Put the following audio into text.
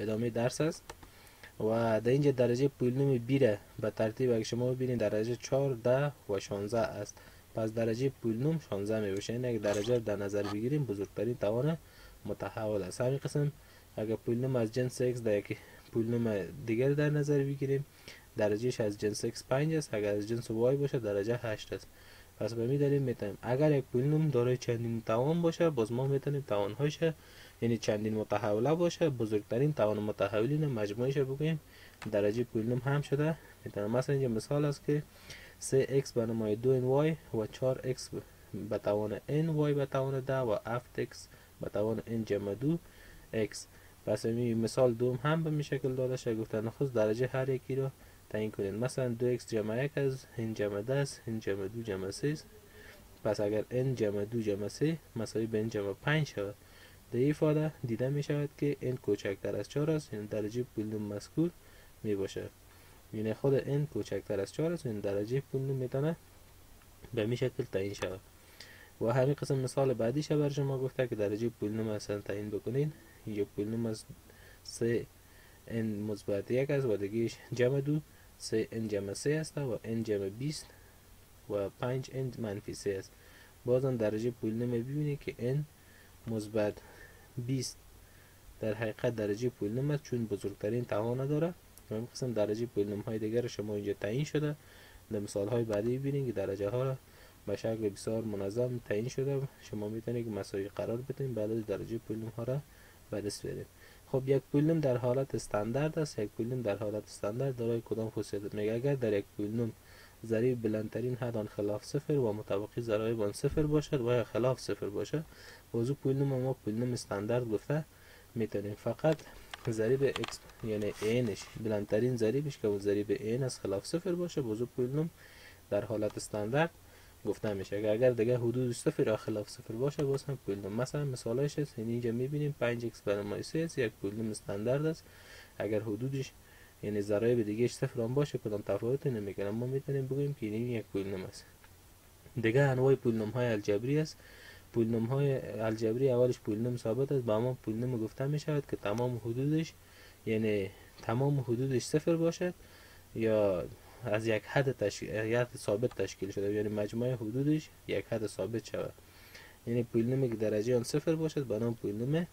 ادامه درس است و در اینجا درجه پولنوم بی را به ترتیب اگه شما ببینید درجه 4 ده و 16 است. پس درجه پولنوم 16 می باشه. این اگه درجه در نظر بگیریم بزرگترین توان متحول است. همین قسم اگر پولنوم از جنس x در یک پولنوم دیگر در نظر بگیریم درجهش از جنس x 5 است. اگر از جنس y باشه درجه 8 است. پس به می دلیل می‌تونیم اگر یک پولنوم دارای چندین توان باشه باز ما می‌تونیم توانهاش یعنی چندین متحوله باشه بزرگترین توان متحولین مجموعش رو بگوییم. درجه پولنوم هم شده. می‌تونم مثلا اینجا مثال است که 3x به نمای 2ny و 4x به توان ny به توان 10 و 7x به توان n جمع 2 x پس این مثال دوم هم به می شکل داده شده گفتن نخست درجه هر یکی رو تعیین کنید مثلا 2x جمع 1 از n جمع 10 است n جمع 2 جمع 3 پس اگر n جمع 2 جمع 3 مساوی به n جمع 5 شود. در این ifade دیده می شود که n کوچکتر از 4 است یعنی درجه پولنوم مذکور می باشد. یعنی خود n کوچکتر از 4 است یعنی درجه پولنوم می‌تونه به می شکل تعیین شود. و همین قسم مثال بعدیش بر شما گفته که درجه پولنوم اصلا تعیین بکنین. یا پولنوم از 3 n مثبت یک است و دیگهش جمع دو. 3 n جمع 3 است و n جمع 20 و 5 n منفی 3 است. بازم درجه پولنوم ببینید که n مثبت 20 در حقیقت درجه پولنوم است چون بزرگترین توان داره و این قسم درجه پولنوم های دیگر شما اینجا تعیین شده. در مثال های بعدی ببینید که درجه ها را به شکل بسیار منظم تعیین شده. شما می‌تونید که مساوی قرار بدین بعد از درجه پولنوم ها را بیارید خب یک پولنوم در حالت استاندارد است یک پولنوم در حالت استاندارد. دارای کدام خصوصیت میگه اگر در یک پولنوم ضریب بلندترین حد آن خلاف صفر و مطابقی ضرایب آن صفر باشد و یا خلاف صفر باشد موضوع پولنوم ما پولنوم استاندارد گفته می‌تونیم. فقط ضریب x یعنی اینش بلندترین ضریبش که ضریب این از خلاف صفر باشه. موضوع پولنوم در حالت استاندارد گفته میشه. اگر دیگه حدود صفر یا خلاف صفر باشه باز هم پولنوم مثلا مثالش است یعنی اینجا می‌بینیم 5x برای 3 است یک پولنوم استاندارد است. اگر حدودش یعنی ضرایب دیگهش صفر هم باشه کدام تفاوتی نمی‌کنه. ما می‌تونیم بگوییم که این یک پولنوم است. دیگه انواع پولنوم های الجبری است. پولنوم های الجبری اولش پولنوم ثابت است. با ما پولنوم گفته می شود که تمام حدودش یعنی تمام حدودش صفر باشد یا از یک حد تشکیل ثابت تشکیل شده. یعنی مجموعه حدودش یک حد ثابت شود. یعنی پولنومی که درجه آن صفر باشد به نام پولنوم